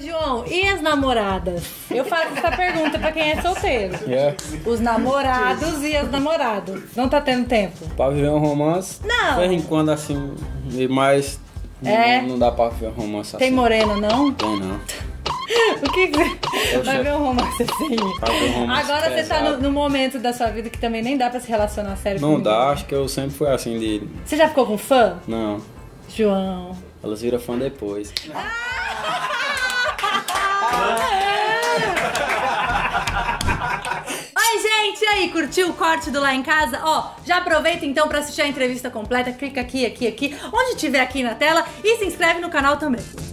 João, e as namoradas? Eu faço essa pergunta pra quem é solteiro. É. Os namorados e as namoradas. Não tá tendo tempo? Pra viver um romance. Não. De vez em quando assim. Mais. É? Não, não dá pra viver um romance Tem assim. moreno, não? Tem não. O que, que você vai ver um romance assim? Um romance Agora você tá no, pesado. no momento da sua vida que também nem dá pra se relacionar sério Não dá, ninguém. acho que eu sempre fui assim de. Você já ficou com fã? Não. João. Elas viram fã depois. Oi, aí, curtiu o corte do Lá em Casa? Ó, já aproveita então pra assistir a entrevista completa, clica aqui, aqui, aqui, onde tiver aqui na tela e se inscreve no canal também.